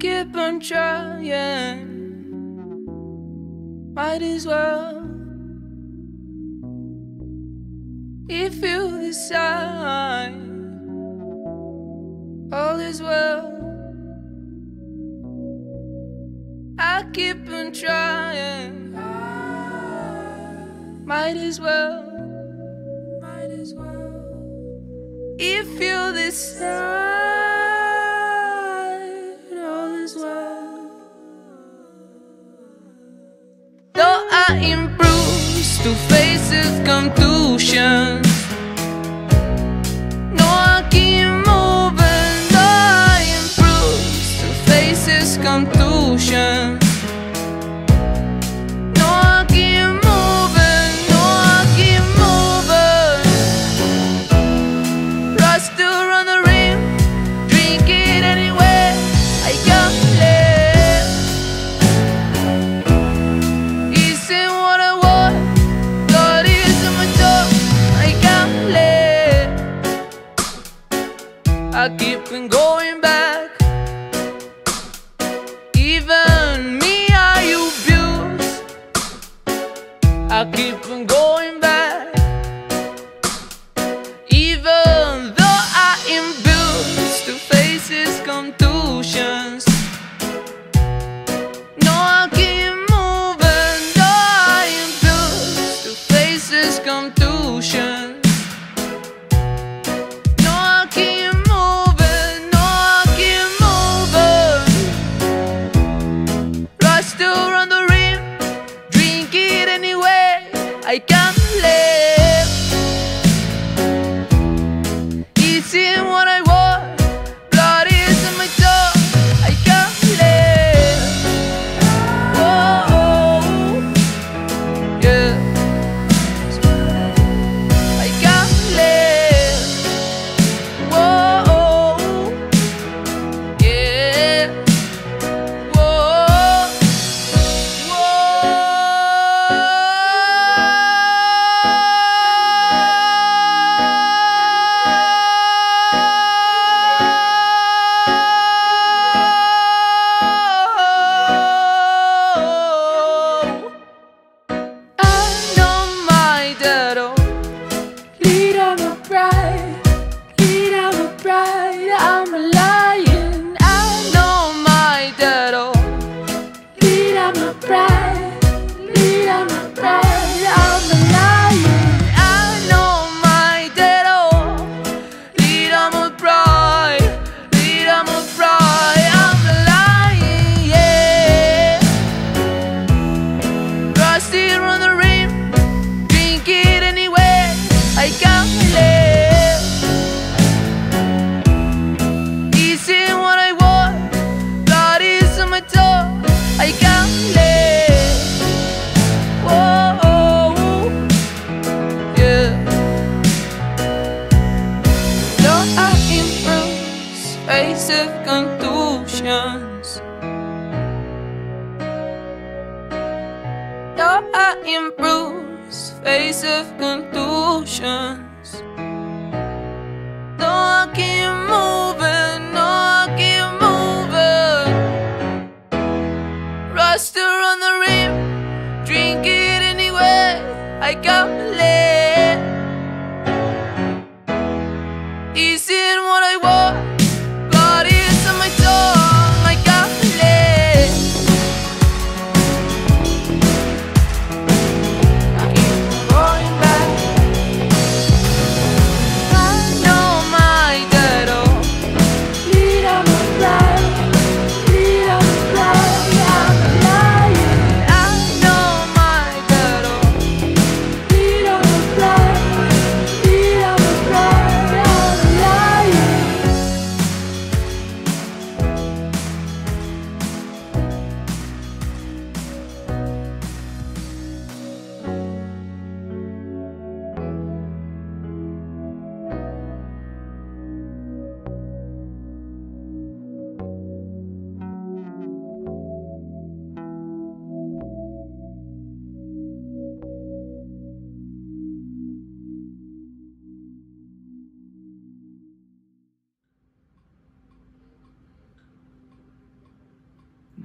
keep on trying. Might as well. If you decide, all is well. I keep on trying. Might as well. Might as well. If you decide. flying bruise to faces contusions. No, I keep moving, I bruise to faces contusions. I keep on going back. Even me I abuse. I keep on going back. Even though I am built To face his contusions I got massive contusions. Your eye in bruise, face of contusions.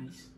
Nice.